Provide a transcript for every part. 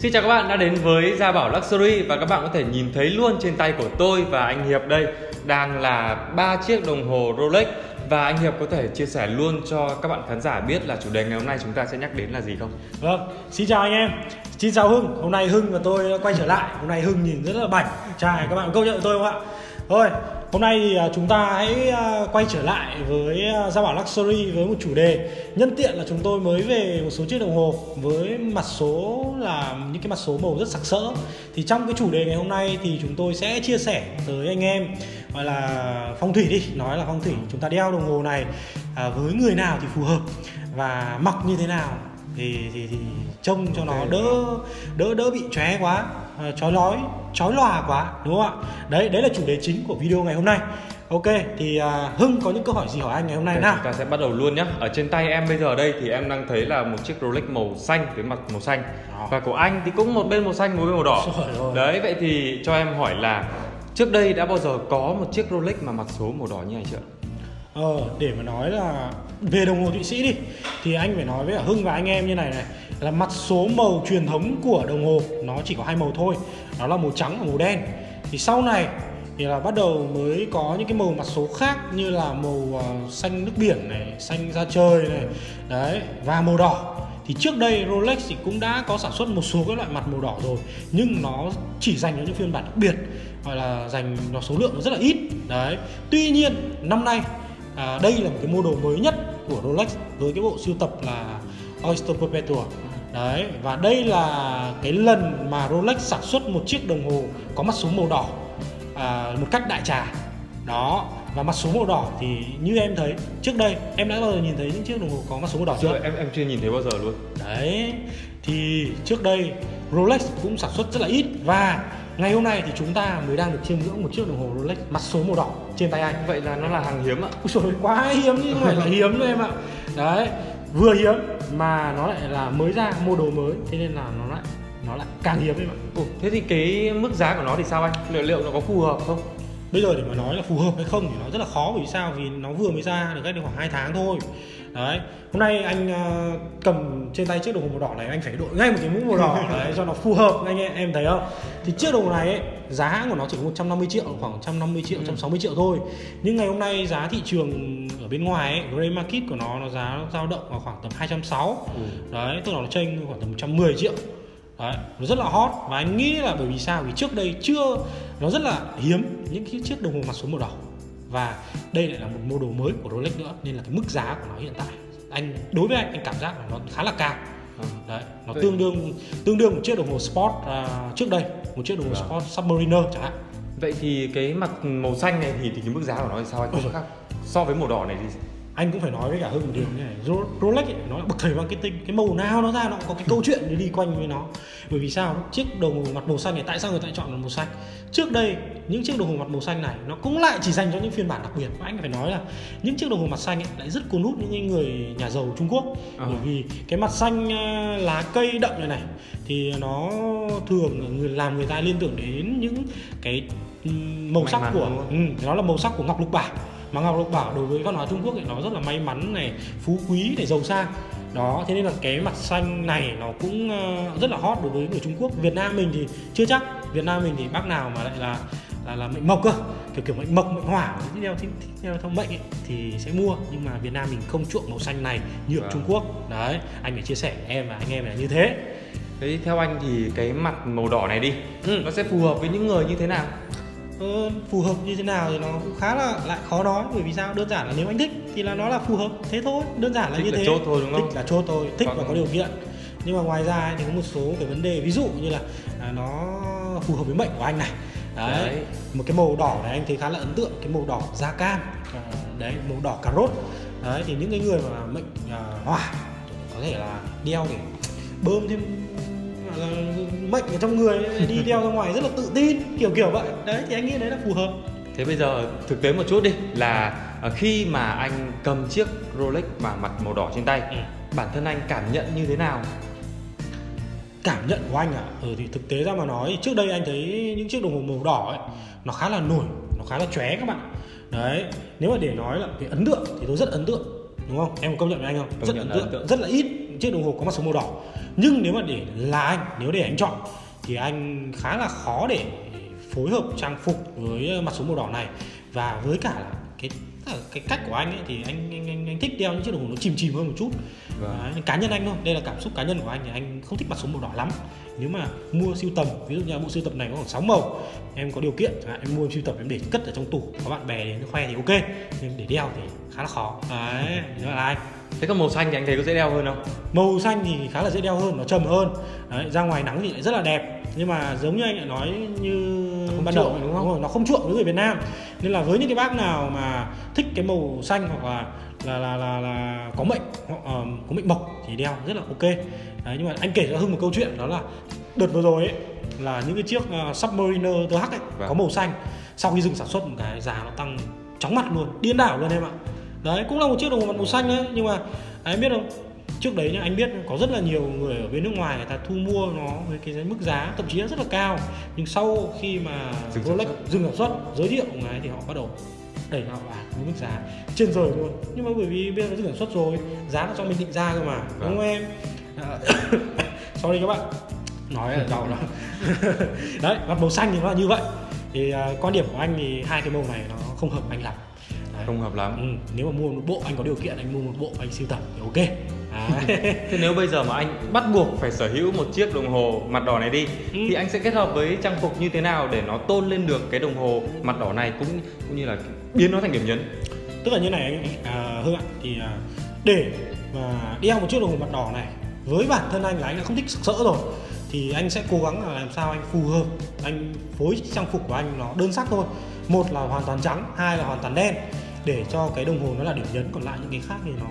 Xin chào các bạn đã đến với Gia Bảo Luxury và các bạn có thể nhìn thấy luôn trên tay của tôi và anh Hiệp đây đang là ba chiếc đồng hồ Rolex. Và anh Hiệp có thể chia sẻ luôn cho các bạn khán giả biết là chủ đề ngày hôm nay chúng ta sẽ nhắc đến là gì không? Vâng, xin chào anh em. Xin chào Hưng, hôm nay Hưng và tôi quay trở lại. Hôm nay Hưng nhìn rất là bảnh. Trai, các bạn có công nhận tôi không ạ? Thôi, hôm nay thì à, chúng ta hãy à, quay trở lại với à, Gia Bảo Luxury với một chủ đề Nhân tiện là chúng tôi mới về một số chiếc đồng hồ Với mặt số là những cái mặt số màu rất sặc sỡ. Thì trong cái chủ đề ngày hôm nay thì chúng tôi sẽ chia sẻ tới anh em Gọi là phong thủy đi, nói là phong thủy. Chúng ta đeo đồng hồ này với người nào thì phù hợp Và mặc như thế nào thì thì thì trông cho nó đỡ đỡ đỡ bị chóe quá à, chói lói chói lòa quá đúng không ạ đấy đấy là chủ đề chính của video ngày hôm nay ok thì à, hưng có những câu hỏi gì hỏi anh ngày hôm nay nào chúng ta sẽ bắt đầu luôn nhé. Ở trên tay em bây giờ ở đây thì em đang thấy là một chiếc Rolex màu xanh với mặt màu xanh Đó. và của anh thì cũng một bên màu xanh một bên màu đỏ. Đấy vậy thì cho em hỏi là trước đây đã bao giờ có một chiếc Rolex mà mặt số màu đỏ như này chưa? ờ để mà nói là về đồng hồ thụy sĩ đi thì anh phải nói với hưng và anh em như này này là mặt số màu truyền thống của đồng hồ. Nó chỉ có hai màu thôi. Đó là màu trắng và màu đen. Thì sau này thì là bắt đầu mới có những cái màu mặt số khác như là màu ờ, xanh nước biển này xanh da trời này đấy và màu đỏ. Thì trước đây Rolex thì cũng đã có sản xuất một số các loại mặt màu đỏ rồi nhưng nó chỉ dành cho những phiên bản đặc biệt gọi là dành nó số lượng nó rất là ít. Đấy. Tuy nhiên năm nay à, đây là một cái mô đồ mới nhất của Rolex với cái bộ sưu tập là Oyster Perpetual đấy và đây là cái lần mà Rolex sản xuất một chiếc đồng hồ có mặt số màu đỏ à, một cách đại trà đó và mặt số màu đỏ thì như em thấy trước đây em đã bao giờ nhìn thấy những chiếc đồng hồ có mặt số màu đỏ chưa em em chưa nhìn thấy bao giờ luôn. Đấy Thì trước đây Rolex cũng sản xuất rất là ít Và ngày hôm nay thì chúng ta mới đang được chiêm ngưỡng một chiếc đồng hồ Rolex mặt số màu đỏ trên tay anh Vậy là nó là hàng hiếm ạ. Úi dồi, quá hiếm chứ không phải là hiếm đâu em ạ Đấy Vừa hiếm mà nó lại là mới ra mua đồ mới Thế nên là nó lại nó lại càng hiếm em ạ Ồ, thế thì cái mức giá của nó thì sao anh? Liệu liệu nó có phù hợp không? Bây giờ để mà nói là phù hợp hay không thì nó rất là khó bởi vì sao? Vì nó vừa mới ra được cách đây khoảng 2 tháng thôi. Đấy. Hôm nay anh ờ, cầm trên tay chiếc đồng hồ màu đỏ này anh phải đội ngay một cái mũ màu đỏ đấy cho nó phù hợp anh em, em thấy không? Thì chiếc đồng hồ này ấy, giá của nó chỉ có 150 triệu, khoảng 150 triệu, 160 triệu thôi. Nhưng ngày hôm nay giá thị trường ở bên ngoài ấy, gray market của nó nó giá dao động vào khoảng tầm 260. Đấy, tức là nó chênh khoảng tầm 110 triệu. Đấy, nó rất là hot và anh nghĩ là bởi vì sao? Vì trước đây chưa nó rất là hiếm những cái chiếc đồng hồ mặt số màu đỏ và đây lại là một mô đồ mới của Rolex nữa nên là cái mức giá của nó hiện tại anh đối với anh anh cảm giác là nó khá là cao À. đấy nó Vậy- tương đương tương đương một chiếc đồng hồ sport à, trước đây một chiếc đồng hồ Vâng. sport Submariner chẳng hạn Vậy thì cái mặt màu xanh này thì thì cái mức giá của nó thì sao anh? Có khác so với màu đỏ này thì anh cũng phải nói với cả Hưng một điều như này Ro- Rolex ấy, nó là bậc thầy marketing. Cái màu nào nó ra nó cũng có cái câu chuyện để đi quanh với nó. Bởi vì sao? Chiếc đồng hồ mặt màu xanh này tại sao người ta chọn là màu xanh? Trước đây những chiếc đồng hồ mặt màu xanh này nó cũng lại chỉ dành cho những phiên bản đặc biệt. Và anh phải nói là những chiếc đồng hồ mặt xanh ấy lại rất cuốn hút những người nhà giàu Trung Quốc. Ờ. bởi vì cái mặt xanh à, lá cây đậm này này thì nó thường người làm người ta liên tưởng đến những cái màu May sắc của ừ, nó là màu sắc của ngọc lục bảo mà ngọc lục bảo đối với văn hóa trung quốc thì nó rất là may mắn này phú quý này giàu sang. Đó thế nên là cái mặt xanh này nó cũng ờ, rất là hot đối với người trung quốc. Việt nam mình thì chưa chắc. Việt nam mình thì bác nào mà lại là là, là mệnh mộc cơ. Kiểu kiểu mệnh mộc mệnh hỏa thích theo theo theo mệnh ấy, thì sẽ mua. Nhưng mà việt nam mình không chuộng màu xanh này như ở Vâng. trung quốc. Đấy anh phải chia sẻ với em và anh em là như thế. Thế theo anh thì cái mặt màu đỏ này đi Ừ. Nó sẽ phù hợp với những người như thế nào? Ờ, phù hợp như thế nào thì nó cũng khá là lại khó nói bởi vì sao? Đơn giản là nếu anh thích thì là nó là phù hợp. Thế thôi đơn giản là Thích như là thế. chốt thôi, đúng không? thích là chốt thôi thích Còn- và có điều kiện. Nhưng mà ngoài ra thì có một số cái vấn đề ví dụ như là à, nó phù hợp với mệnh của anh này. Đấy. Đấy. một cái màu đỏ này anh thấy khá là ấn tượng cái màu đỏ da cam. À, đấy màu đỏ cà rốt. Đấy thì những cái người mà mệnh à, hỏa có thể là đeo để bơm thêm mệnh ở trong người ấy, đi đeo ra ngoài rất là tự tin kiểu kiểu vậy đấy thì anh nghĩ đấy là phù hợp Thế bây giờ thực tế một chút đi là à, khi mà anh cầm chiếc Rolex mà mặt màu đỏ trên tay Ừ. Bản thân anh cảm nhận như thế nào? cảm nhận của anh à ừ, thì thực tế ra mà nói trước đây anh thấy những chiếc đồng hồ màu đỏ ấy nó khá là nổi nó khá là chóe các bạn đấy nếu mà để nói là về ấn tượng thì tôi rất ấn tượng đúng không em có công nhận với anh không Công rất ấn tượng. ấn tượng. rất là ít chiếc đồng hồ có mặt số màu đỏ. Nhưng nếu mà để là anh nếu để anh chọn thì anh khá là khó để phối hợp trang phục với mặt số màu đỏ này. Và với cả là cái cái cách của anh ấy thì anh anh anh, anh thích đeo những chiếc đồng hồ nó chìm chìm hơn một chút. Vâng. Đấy, cá nhân anh thôi đây là cảm xúc cá nhân của anh thì anh không thích mặt số màu đỏ lắm. Nếu mà mua siêu tầm ví dụ như bộ siêu tập này có khoảng 6 màu em có điều kiện chẳng hạn em mua siêu tập em để cất ở trong tủ có bạn bè đến khoe thì ok nhưng để đeo thì khá là khó. Đấy đó là anh thế còn màu xanh thì anh thấy có dễ đeo hơn không? Màu xanh thì khá là dễ đeo hơn nó trầm hơn. Đấy, ra ngoài nắng thì lại rất là đẹp. Nhưng mà giống như anh đã nói như không ban đầu đúng không? đúng rồi, nó không chuộng với người Việt Nam. Nên là với những cái bác nào mà thích cái màu xanh hoặc là là là là, là có mệnh hoặc uh, có mệnh mộc thì đeo rất là ok. Đấy, nhưng mà anh kể cho hưng một câu chuyện đó là đợt vừa rồi ấy là những cái chiếc uh, Submariner TH ấy vâng. có màu xanh. Sau khi dừng sản xuất một cái giá nó tăng chóng mặt luôn điên đảo luôn em ạ đấy cũng là một chiếc đồng hồ màu xanh đấy nhưng mà anh biết không? Trước đấy nhá anh biết có rất là nhiều người ở bên nước ngoài người ta thu mua nó với cái mức giá thậm chí là rất là cao. Nhưng sau khi mà dừng Rolex dừng sản xuất giới thiệu cái thì họ bắt đầu đẩy vào bán với mức giá trên rời luôn. Nhưng mà bởi vì bây giờ nó dừng sản xuất rồi giá là cho mình định ra cơ mà đúng không vâng. em? À, sorry các bạn. Nói ở giàu lắm đấy mặt màu xanh thì nó là như vậy. Thì uh, quan điểm của anh thì hai cái màu này nó không hợp anh lắm Đấy. không hợp lắm ừ, nếu mà mua một bộ anh có điều kiện anh mua một bộ anh siêu tầm thì ok à. thế nếu bây giờ mà anh bắt buộc phải sở hữu một chiếc đồng hồ mặt đỏ này đi ừ. thì anh sẽ kết hợp với trang phục như thế nào để nó tôn lên được cái đồng hồ mặt đỏ này cũng cũng như là biến nó thành điểm nhấn tức là như này anh à, hương ạ thì à, để mà đeo một chiếc đồng hồ mặt đỏ này với bản thân anh là anh đã không thích sặc sỡ rồi thì anh sẽ cố gắng là làm sao anh phù hợp anh phối trang phục của anh nó đơn sắc thôi một là hoàn toàn trắng hai là hoàn toàn đen để cho cái đồng hồ nó là điểm nhấn còn lại những cái khác thì nó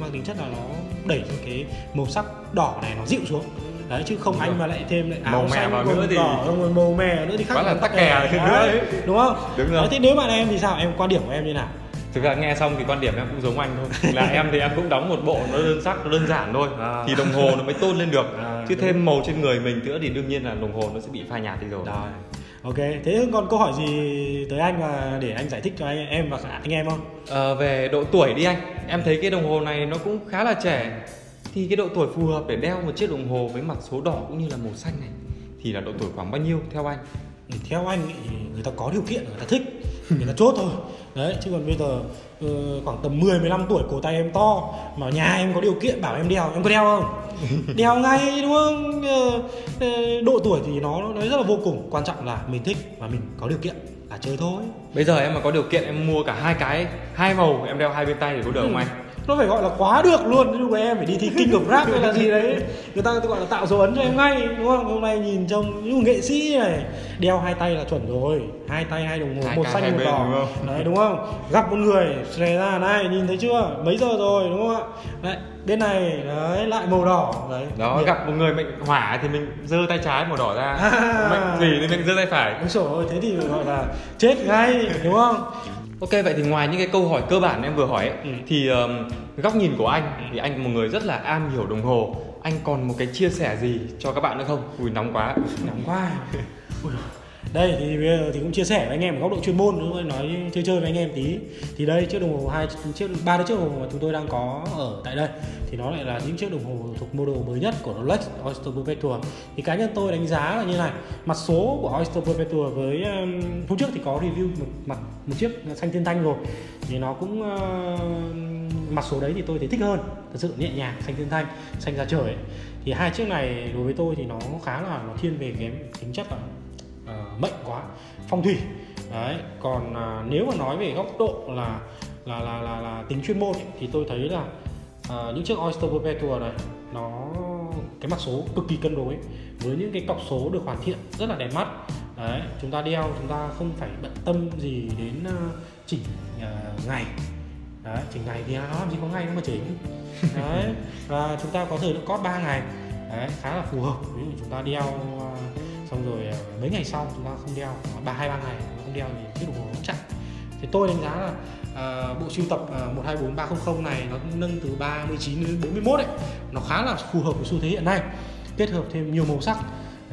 mang tính chất là nó đẩy cái màu sắc đỏ này nó dịu xuống. Đấy chứ không đúng anh rồi. mà lại thêm lại áo màu xanh vào nữa thì đỏ rồi màu mè nữa thì khác là tắc kè nữa đấy. đúng không? Đúng rồi. Đấy, thế nếu bạn em thì sao? Em quan điểm của em như nào? Thực ra nghe xong thì quan điểm em cũng giống anh thôi. Là em thì em cũng đóng một bộ nó đơn sắc nó đơn giản thôi. À. thì đồng hồ nó mới tôn lên được. À, chứ đúng. thêm màu trên người mình nữa thì đương nhiên là đồng hồ nó sẽ bị phai nhạt đi rồi. Rồi ok thế hưng còn câu hỏi gì tới anh và để anh giải thích cho anh em và anh em không? À, về độ tuổi đi anh. Em thấy cái đồng hồ này nó cũng khá là trẻ. Thì cái độ tuổi phù hợp để đeo một chiếc đồng hồ với mặt số đỏ cũng như là màu xanh này thì là độ tuổi khoảng bao nhiêu theo anh? Theo anh thì người ta có điều kiện người ta thích người ta chốt thôi. Đấy chứ còn bây giờ uh, khoảng tầm 10 15 tuổi cổ tay em to mà nhà em có điều kiện bảo em đeo em có đeo không? Đeo ngay đúng không? Uh, độ tuổi thì nó nó rất là vô cùng. Quan trọng là mình thích và mình có điều kiện là chơi thôi. Bây giờ em mà có điều kiện em mua cả hai cái hai màu em đeo hai bên tay thì có được không anh nó phải gọi là quá được luôn. Chứ em phải đi thi kinh of rap hay là gì đấy. Người ta gọi là tạo dấu ấn cho em ngay đúng không? Hôm nay nhìn trông như nghệ sĩ này. Đeo hai tay là chuẩn rồi. Hai tay hai đồng hồ hai một xanh một đỏ. đúng đấy đúng không? Gặp một người xòe ra này nhìn thấy chưa? Mấy giờ rồi? Đúng không ạ? Đấy bên này đấy lại màu đỏ. Đấy đó Nhiệt. gặp một người mệnh hỏa thì mình giơ tay trái màu đỏ ra. À, mệnh gì thì mình giơ tay phải. Đúng rồi thế thì gọi là chết ngay đúng không Ok vậy thì ngoài những cái câu hỏi cơ bản em vừa hỏi ấy, ừ. thì um, góc nhìn của anh thì anh một người rất là am hiểu đồng hồ anh còn một cái chia sẻ gì cho các bạn nữa không? Ui nóng quá. Nóng quá. Ui đây thì bây giờ thì cũng chia sẻ với anh em ở góc độ chuyên môn nữa nói chơi chơi với anh em tí. Thì đây chiếc đồng hồ hai chiếc ba chiếc đồng hồ mà chúng tôi đang có ở tại đây. Thì nó lại là những chiếc đồng hồ thuộc model mới nhất của Rolex Oyster Perpetual thì cá nhân tôi đánh giá là như này mặt số của Oyster Perpetual với um, hôm trước thì có review một mặt một chiếc xanh thiên thanh rồi. Thì nó cũng uh, mặt số đấy thì tôi thấy thích hơn thật sự nhẹ nhàng xanh thiên thanh xanh ra trời ấy. thì hai chiếc này đối với tôi thì nó khá là nó thiên về cái tính chất là mệnh quá phong thủy. Đấy còn à, nếu mà nói về góc độ là là là là, là tính chuyên môn ấy, thì tôi thấy là à, những chiếc Oyster Perpetual này nó cái mặt số cực kỳ cân đối với những cái cọc số được hoàn thiện rất là đẹp mắt. Đấy chúng ta đeo chúng ta không phải bận tâm gì đến uh, chỉnh uh, ngày. Đấy chỉnh ngày thì nó làm gì có ngày đâu mà chỉnh. Đấy và chúng ta có thời lượng cót 3 ngày. Đấy khá là phù hợp. Ví dụ chúng ta đeo uh, xong rồi ờ, mấy ngày sau chúng ta không đeo ba hai ba ngày không đeo thì chiếc đồng hồ nó chặn thì tôi đánh giá là à, bộ sưu tập ờ, à, 124300 này nó nâng từ 39 đến 41 ấy nó khá là phù hợp với xu thế hiện nay kết hợp thêm nhiều màu sắc.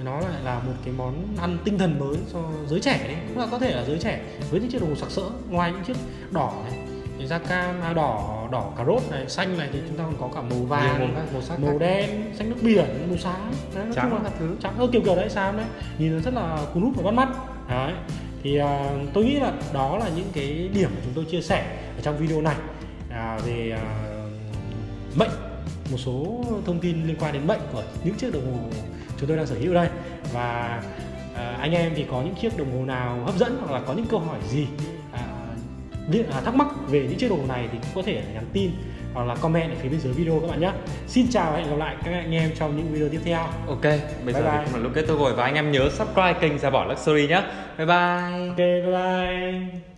Nó lại là một cái món ăn tinh thần mới cho giới trẻ đấy cũng là có thể là giới trẻ với những chiếc đồng hồ sặc sỡ ngoài những chiếc đỏ này da cam à, đỏ đỏ cà rốt này xanh này thì chúng ta còn có cả màu vàng màu màu sắc màu đen xanh nước biển màu xám. Đấy, Trắng. các thứ. trắng ơ kiểu kiểu đấy xám đấy. Nhìn nó rất là cuốn hút và bắt mắt. Đấy. Thì à, tôi nghĩ là đó là những cái điểm mà chúng tôi chia sẻ ở trong video này. À, về à, mệnh. Một số thông tin liên quan đến mệnh của những chiếc đồng hồ chúng tôi đang sở hữu đây. Và à, anh em thì có những chiếc đồng hồ nào hấp dẫn hoặc là có những câu hỏi gì liên- à, thắc mắc về những chiếc đồng hồ này thì cũng có thể nhắn tin hoặc là comment ở phía bên dưới video các bạn nhé xin chào và hẹn gặp lại các anh em trong những video tiếp theo Ok, bây Bye giờ bye. thì cũng là lúc kết thúc rồi và anh em nhớ subscribe kênh Gia Bảo Luxury nhé. Bye bye. ok bye bye